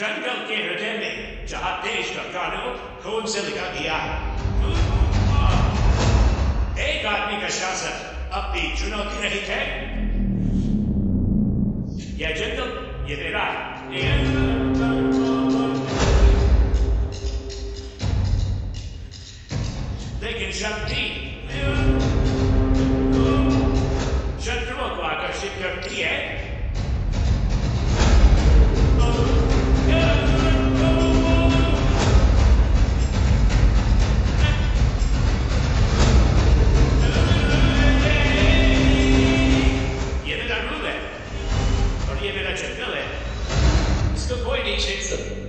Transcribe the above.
जंगल के हृदय में, जहाँ देश का कानून खून से लिखा गया है। एक आदमी का शासन अब भी चुनौती रही है। यह जंगल, ये है। लेकिन शक्ति ये मेरा रूल है और